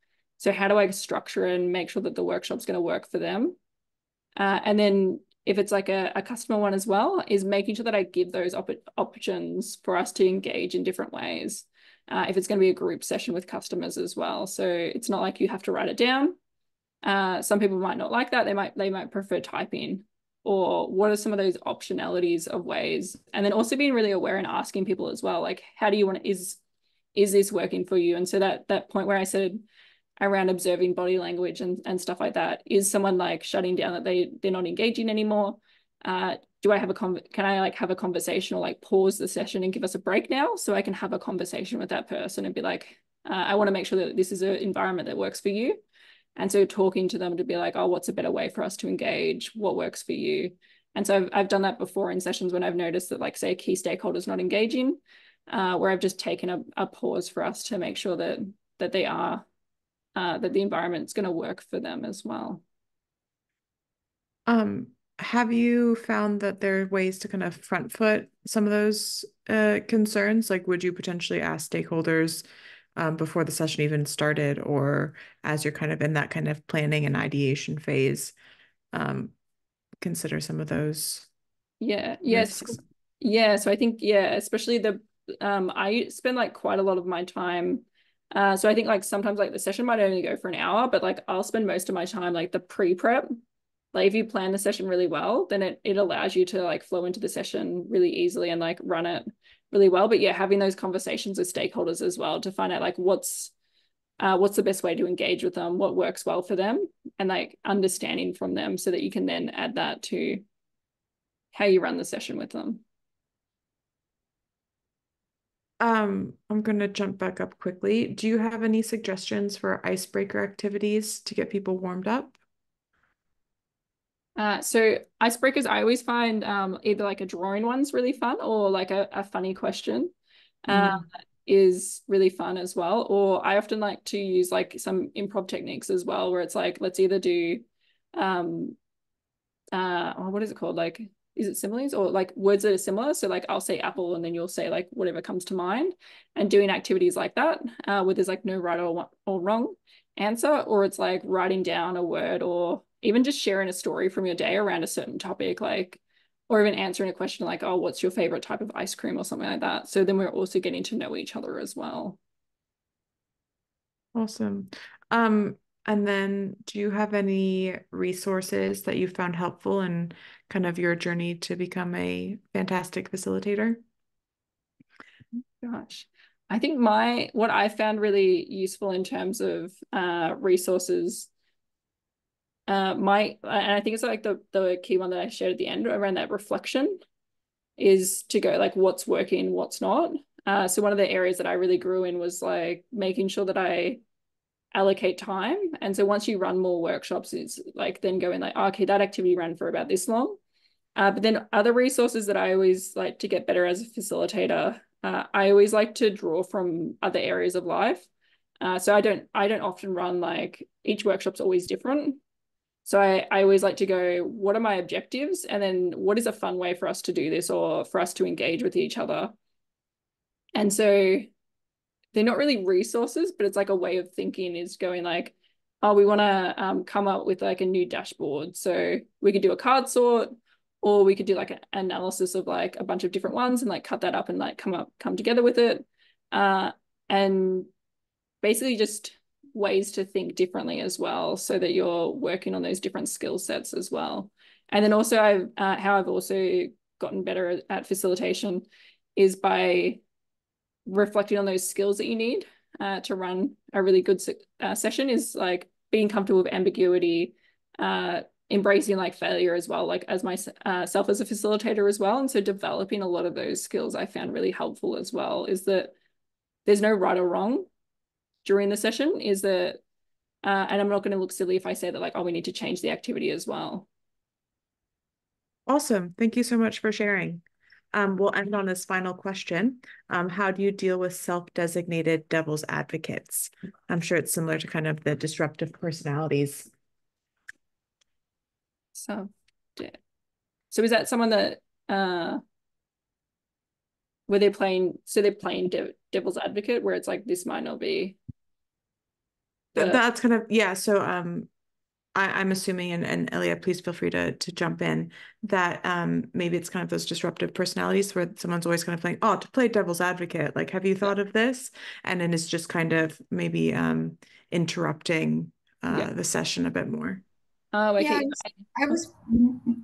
Speaker 2: So how do I structure and make sure that the workshop's going to work for them? Uh, and then if it's like a, a customer one as well, is making sure that I give those op options for us to engage in different ways. Uh, if it's going to be a group session with customers as well. So it's not like you have to write it down. Uh, some people might not like that. They might they might prefer typing. Or what are some of those optionalities of ways? And then also being really aware and asking people as well, like how do you want to, is is this working for you? And so that that point where I said around observing body language and, and stuff like that, is someone like shutting down that they they're not engaging anymore? Uh, do I have a con can I like have a conversation or like pause the session and give us a break now so I can have a conversation with that person and be like, uh, I want to make sure that this is an environment that works for you and so talking to them to be like, oh, what's a better way for us to engage? What works for you? And so I've, I've done that before in sessions when I've noticed that, like, say, a key stakeholder is not engaging, uh, where I've just taken a, a, pause for us to make sure that that they are uh, that the environment's going to work for them as well.
Speaker 1: Um, have you found that there are ways to kind of front foot some of those uh, concerns? Like, would you potentially ask stakeholders um, before the session even started or as you're kind of in that kind of planning and ideation phase um, consider some of those
Speaker 2: yeah yes risks? yeah so i think yeah especially the um i spend like quite a lot of my time uh so i think like sometimes like the session might only go for an hour but like i'll spend most of my time like the pre-prep like if you plan the session really well then it, it allows you to like flow into the session really easily and like run it really well. But yeah, having those conversations with stakeholders as well to find out like what's uh, what's the best way to engage with them, what works well for them, and like understanding from them so that you can then add that to how you run the session with them.
Speaker 1: Um, I'm going to jump back up quickly. Do you have any suggestions for icebreaker activities to get people warmed up?
Speaker 2: Uh, so icebreakers, I always find um, either like a drawing one's really fun or like a, a funny question mm. is really fun as well. Or I often like to use like some improv techniques as well, where it's like, let's either do, um, uh, oh, what is it called? Like, is it similes or like words that are similar? So like I'll say apple and then you'll say like whatever comes to mind and doing activities like that uh, where there's like no right or, or wrong answer, or it's like writing down a word or even just sharing a story from your day around a certain topic, like, or even answering a question like, oh, what's your favorite type of ice cream or something like that. So then we're also getting to know each other as well.
Speaker 1: Awesome. Um, and then do you have any resources that you found helpful in kind of your journey to become a fantastic facilitator?
Speaker 2: Gosh, I think my what I found really useful in terms of uh, resources uh, my and I think it's like the the key one that I shared at the end around that reflection is to go like what's working, what's not. Uh, so one of the areas that I really grew in was like making sure that I allocate time. And so once you run more workshops, it's like then going like, oh, okay, that activity ran for about this long. Uh, but then other resources that I always like to get better as a facilitator, uh, I always like to draw from other areas of life. Uh, so I don't I don't often run like each workshop's always different. So I, I always like to go, what are my objectives? And then what is a fun way for us to do this or for us to engage with each other? And so they're not really resources, but it's like a way of thinking is going like, oh, we want to um, come up with like a new dashboard. So we could do a card sort or we could do like an analysis of like a bunch of different ones and like cut that up and like come up, come together with it. Uh, and basically just ways to think differently as well so that you're working on those different skill sets as well and then also I've, uh, how I've also gotten better at facilitation is by reflecting on those skills that you need uh, to run a really good uh, session is like being comfortable with ambiguity uh, embracing like failure as well like as myself uh, as a facilitator as well and so developing a lot of those skills i found really helpful as well is that there's no right or wrong during the session is that, uh, and I'm not going to look silly if I say that like, oh, we need to change the activity as well.
Speaker 1: Awesome. Thank you so much for sharing. Um, we'll end on this final question. Um, how do you deal with self-designated devil's advocates? I'm sure it's similar to kind of the disruptive personalities.
Speaker 2: So, so is that someone that uh were they playing so they're playing de devil's advocate where it's like this might not be
Speaker 1: that's kind of yeah so um I, am assuming, and, and Elia, please feel free to to jump in, that um, maybe it's kind of those disruptive personalities where someone's always kind of playing, oh, to play devil's advocate, like, have you thought yeah. of this? And then it's just kind of maybe um, interrupting uh, yeah. the session a bit more.
Speaker 2: Oh, okay.
Speaker 3: Yeah, I was,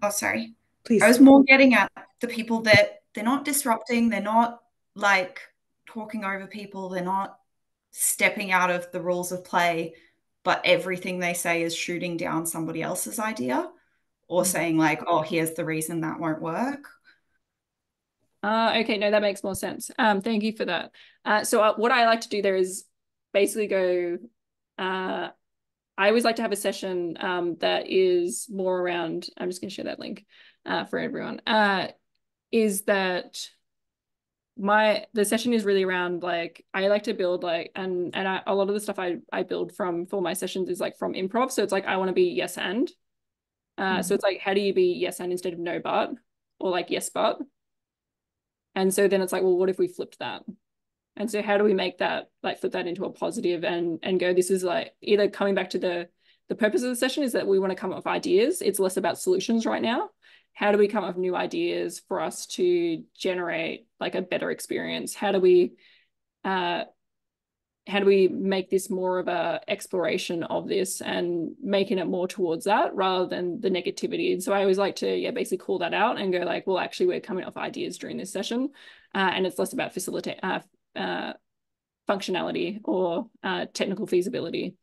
Speaker 3: oh, sorry.
Speaker 1: Please.
Speaker 3: I was more getting at the people that they're not disrupting, they're not like talking over people, they're not stepping out of the rules of play but everything they say is shooting down somebody else's idea or mm-hmm. saying like oh here's the reason that won't work.
Speaker 2: Uh, okay. No that makes more sense. Um, thank you for that. Uh, so uh, what i like to do there is basically go uh, i always like to have a session um, that is more around i'm just going to share that link uh, for everyone uh, is that my the session is really around like I like to build like and and I, a lot of the stuff I I build from for my sessions is like from improv. So it's like I want to be yes and. Uh, mm-hmm. So it's like how do you be yes and instead of no but or like yes but. And so then it's like well what if we flipped that? And so how do we make that like flip that into a positive and and go this is like either coming back to the the purpose of the session is that we want to come up with ideas. It's less about solutions right now how do we come up with new ideas for us to generate like a better experience? How do we uh, how do we make this more of a exploration of this and making it more towards that rather than the negativity? And so i always like to yeah basically call that out and go like well actually we're coming with ideas during this session uh, and it's less about facilitate uh, uh, functionality or uh, technical feasibility.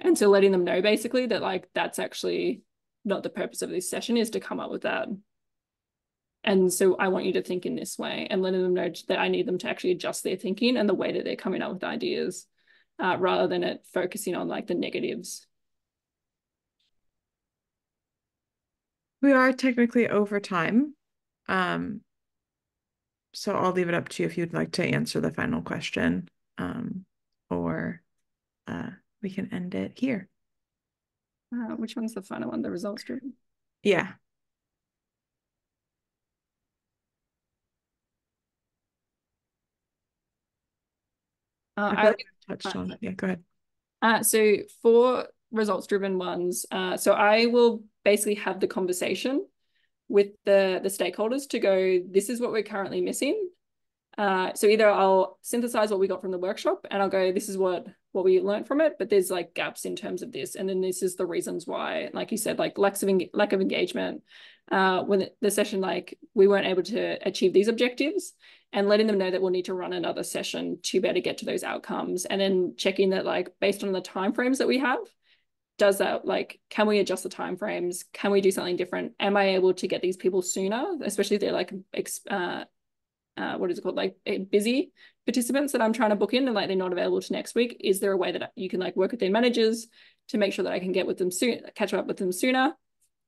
Speaker 2: And so letting them know basically that like that's actually not the purpose of this session is to come up with that. And so I want you to think in this way and letting them know that I need them to actually adjust their thinking and the way that they're coming up with ideas uh, rather than it focusing on like the negatives.
Speaker 1: We are technically over time. Um, so I'll leave it up to you if you'd like to answer the final question um, or uh, we can end it here.
Speaker 2: Uh, which one's the final one? The results driven?
Speaker 1: Yeah.
Speaker 2: Uh, I,
Speaker 1: touched on it. Yeah, go ahead.
Speaker 2: Uh, so for results driven ones, uh, so I will basically have the conversation with the the stakeholders to go. This is what we're currently missing. Uh, so either I'll synthesize what we got from the workshop and I'll go, this is what what we learned from it, but there's like gaps in terms of this. And then this is the reasons why, like you said, like lack of, lack of engagement. Uh, when the session, like we weren't able to achieve these objectives and letting them know that we'll need to run another session to better get to those outcomes. And then checking that like based on the timeframes that we have, does that like can we adjust the timeframes can we do something different am i able to get these people sooner especially if they're like uh, uh, what is it called? Like eh, busy participants that I'm trying to book in and like they're not available to next week. Is there a way that you can like work with their managers to make sure that I can get with them soon catch up with them sooner?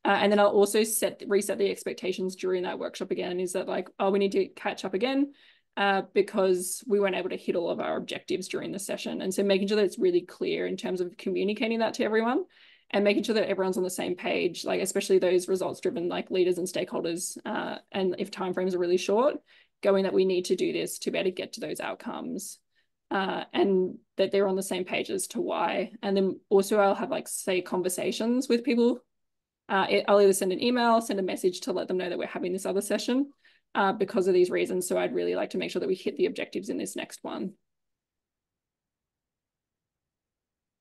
Speaker 2: Uh, and then I'll also set reset the expectations during that workshop again is that like oh we need to catch up again uh, because we weren't able to hit all of our objectives during the session. And so making sure that it's really clear in terms of communicating that to everyone and making sure that everyone's on the same page like especially those results driven like leaders and stakeholders uh, and if timeframes are really short going that we need to do this to be able to get to those outcomes uh, and that they're on the same page as to why. And then also I'll have like say conversations with people. Uh, I'll either send an email, send a message to let them know that we're having this other session uh, because of these reasons. So I'd really like to make sure that we hit the objectives in this next one.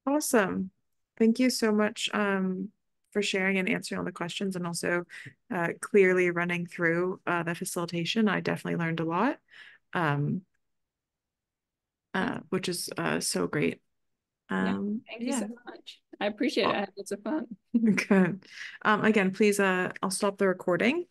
Speaker 1: Awesome. Thank you so much um, for sharing and answering all the questions and also uh, clearly running through uh, the facilitation. I definitely learned a lot, um, uh, which is uh, so great.
Speaker 2: Um, yeah, thank you yeah. so much. I appreciate it. I had lots of fun. *laughs*
Speaker 1: Good. Um, again, please, uh, I'll stop the recording